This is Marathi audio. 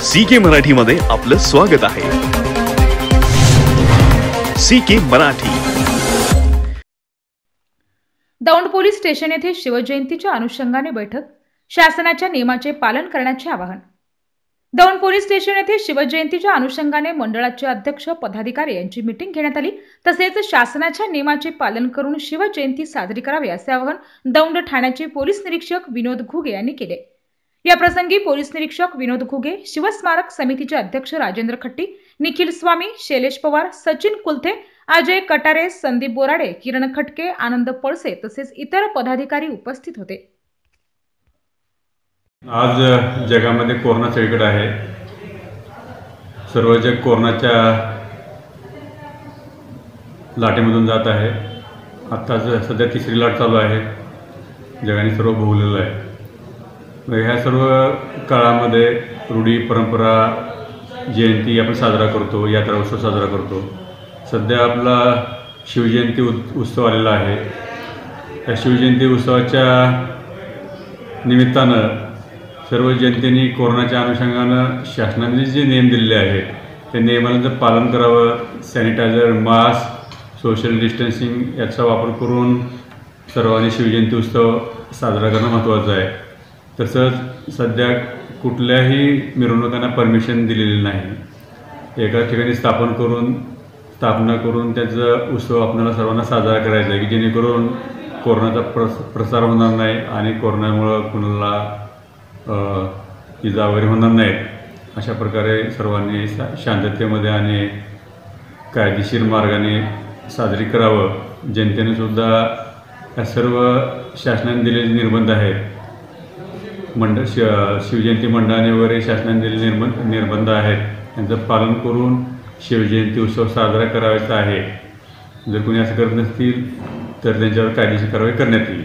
सी के मराठीमध्ये आपलं स्वागत आहे. C K Marathi. Daund police station येथे शिवजयंतीच्या अनुषंगाने बैठक शासनाच्या नियमाचे पालन करण्याचे आवाहन. दौंड पोलीस स्टेशन येथे शिवजयंतीच्या अनुषंगाने मंडळाचे अध्यक्ष पदाधिकारी यांची मिटिंग घेण्यात आली. तसेच शासनाच्या नियमाचे पालन करून शिवजयंती साजरी करावी असे आवाहन दौंड ठाण्याचे पोलीस निरीक्षक विनोद घुगे यांनी केले. याप्रसंगी पोलीस निरीक्षक विनोद घुगे शिवस्मारक समितीचे अध्यक्ष राजेंद्र खट्टी निखिल स्वामी शैलेश पवार सचिन कुलथे अजय कटारे संदीप बोराडे किरण खटके आनंद पळसे तसेच इतर पदाधिकारी उपस्थित होते. आज जगामध्ये कोरोना सगळीकडे आहे. सर्व जग कोरोनाच्या लाटेमधून जात आहे. आत्ताच सध्या तिसरी लाट चालू आहे. जगाने सर्व भोगलेलं आहे. ह्या सर्व काळामध्ये रूढी परंपरा जयंती आपण साजरा करतो यात्रा उत्सव साजरा करतो. सध्या आपला शिवजयंती उत् उत्सव आलेला आहे. त्या शिवजयंती उत्सवाच्या निमित्तानं सर्व जनतेने कोरोनाच्या अनुषंगानं शासनाने जे नियम दिलेले आहेत त्या नियमांचं पालन करावं सॅनिटायझर मास्क सोशल डिस्टन्सिंग याचा वापर करून सर्वांनी शिवजयंती उत्सव साजरा करणं महत्त्वाचं आहे. तसंच सध्या कुठल्याही मिरवणुकांना परमिशन दिलेली नाही. एका ठिकाणी स्थापन करून स्थापना करून त्याचा उत्सव आपल्याला सर्वांना साजरा करायचा आहे की जेणेकरून कोरोनाचा प्रस प्रसार होणार नाही आणि कोरोनामुळं कुणाला इजा वगैरे होणार नाहीत. अशा प्रकारे सर्वांनी शा शांततेमध्ये आणि कायदेशीर मार्गाने साजरी करावं. जनतेने सुद्धा या सर्व शासनाने दिलेले निर्बंध आहेत. मंडळ शि शिवजयंती मंडळाने वगैरे शासनाने दिलेले निर्बंध निर्बंध आहेत. त्यांचं पालन करून शिवजयंती उत्सव साजरा करायचा आहे. जर कोणी असं करत नसतील तर त्यांच्यावर कायदेशीर कारवाई करण्यात येईल.